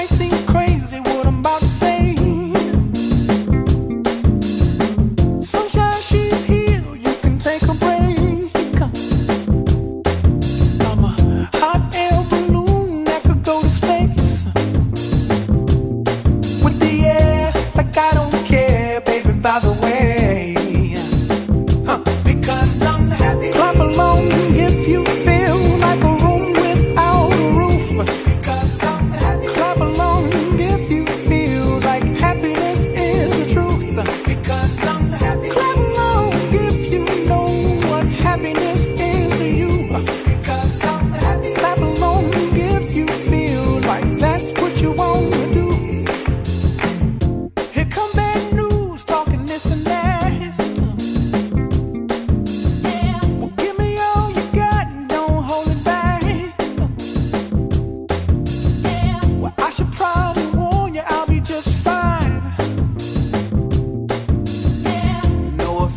I sing